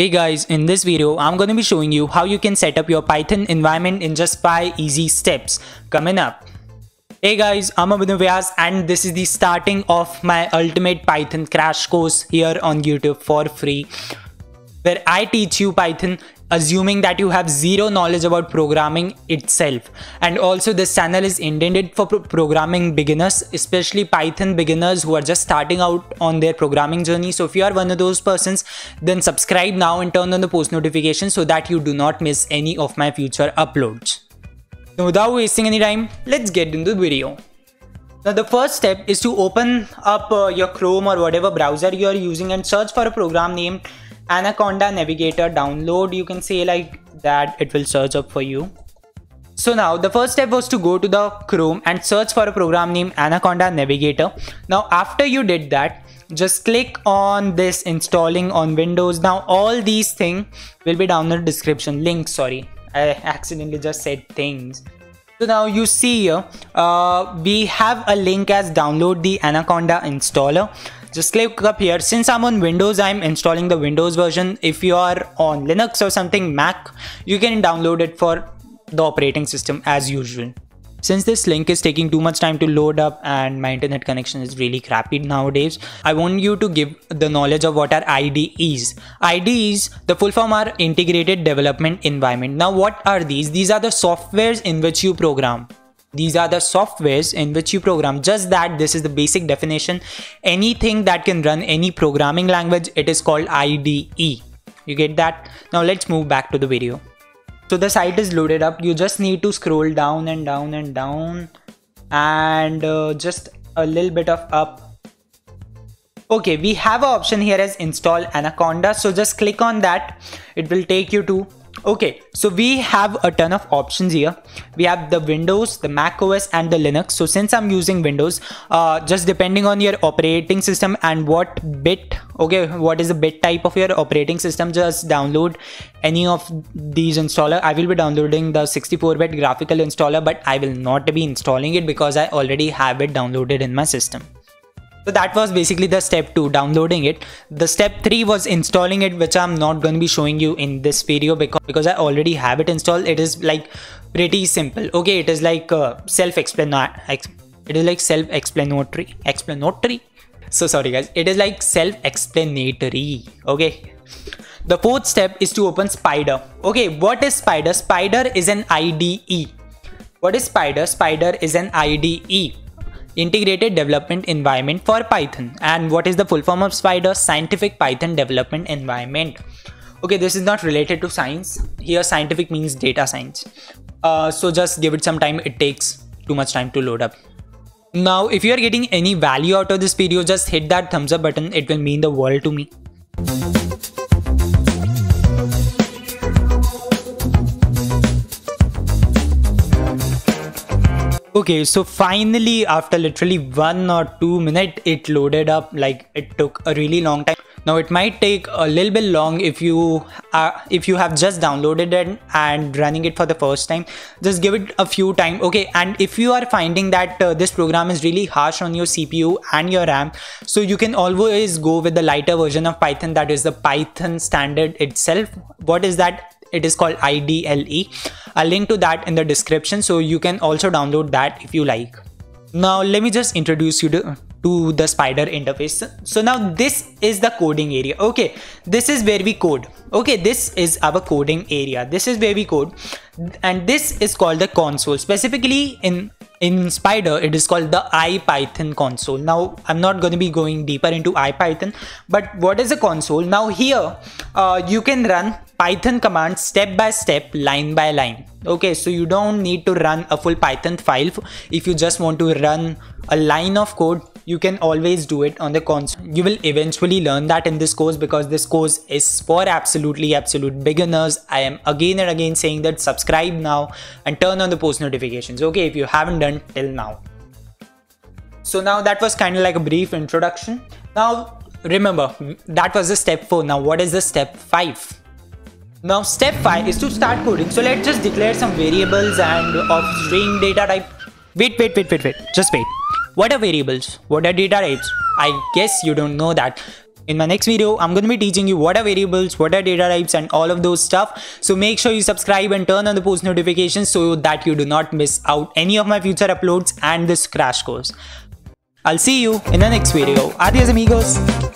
Hey guys, in this video, I'm going to be showing you how you can set up your Python environment in just 5 easy steps. Coming up. Hey guys, I'm Abhinn Vyas and this is the starting of my ultimate Python crash course here on YouTube for free where I teach you Python assuming that you have zero knowledge about programming itself. And also this channel is intended for pro programming beginners especially python beginners who are just starting out on their programming journey. So if you are one of those persons then subscribe now and turn on the post notifications so that you do not miss any of my future uploads. So without wasting any time let's get into the video. Now the first step is to open up uh, your chrome or whatever browser you are using and search for a program named Anaconda Navigator download. You can say like that it will search up for you. So now the first step was to go to the Chrome and search for a program named Anaconda Navigator. Now after you did that, just click on this installing on Windows. Now all these things will be down in the description. Link, sorry. I accidentally just said things. So now you see here, uh, we have a link as download the Anaconda installer just click up here since i'm on windows i'm installing the windows version if you are on linux or something mac you can download it for the operating system as usual since this link is taking too much time to load up and my internet connection is really crappy nowadays, I want you to give the knowledge of what are IDEs. IDEs, the full form are Integrated Development Environment. Now what are these? These are the softwares in which you program. These are the softwares in which you program. Just that this is the basic definition. Anything that can run any programming language, it is called IDE. You get that? Now let's move back to the video. So the site is loaded up. You just need to scroll down and down and down and uh, just a little bit of up okay we have an option here as install anaconda so just click on that it will take you to okay so we have a ton of options here. We have the windows the mac os and the linux. So since i'm using windows uh, just depending on your operating system and what bit okay what is the bit type of your operating system just download any of these installer. I will be downloading the 64 bit graphical installer but i will not be installing it because i already have it downloaded in my system so that was basically the step 2 downloading it. The step 3 was installing it which i'm not going to be showing you in this video because because i already have it installed. It is like pretty simple. Okay it is like uh, self-explanatory it is like self-explanatory explanatory? So sorry guys. It is like self-explanatory okay? The fourth step is to open Spyder. okay what is Spyder? Spyder is an ide what is Spyder? Spyder is an ide Integrated Development Environment for Python. And what is the full form of Spyder? Scientific Python Development Environment. Okay, this is not related to science. Here, scientific means data science. Uh, so just give it some time. It takes too much time to load up. Now, if you are getting any value out of this video, just hit that thumbs up button. It will mean the world to me. Okay, so finally after literally one or two minutes it loaded up like it took a really long time. Now it might take a little bit long if you uh, if you have just downloaded it and running it for the first time. Just give it a few time. Okay, and if you are finding that uh, this program is really harsh on your CPU and your RAM, so you can always go with the lighter version of Python that is the Python standard itself. What is that? It is called IDLE. I'll link to that in the description so you can also download that if you like. Now let me just introduce you to, to the Spyder interface. So now this is the coding area. Okay, this is where we code. Okay, this is our coding area. This is where we code and this is called the console. Specifically in in Spyder it is called the IPython console. Now, I'm not going to be going deeper into IPython, but what is a console? Now here, uh, you can run Python commands step by step, line by line. Okay, so you don't need to run a full Python file. If you just want to run a line of code, you can always do it on the console. You will eventually learn that in this course because this course is for absolutely absolute beginners. I am again and again saying that subscribe now and turn on the post notifications. Okay, if you haven't done till now. So now that was kind of like a brief introduction. Now remember that was the step 4. Now what is the step 5? Now step 5 is to start coding. So let's just declare some variables and of string data type. Wait, wait, wait, wait, wait. Just wait. What are variables? What are data types? I guess you don't know that. In my next video, I'm going to be teaching you what are variables, what are data types and all of those stuff. So make sure you subscribe and turn on the post notifications so that you do not miss out any of my future uploads and this crash course. I'll see you in the next video. Adios amigos.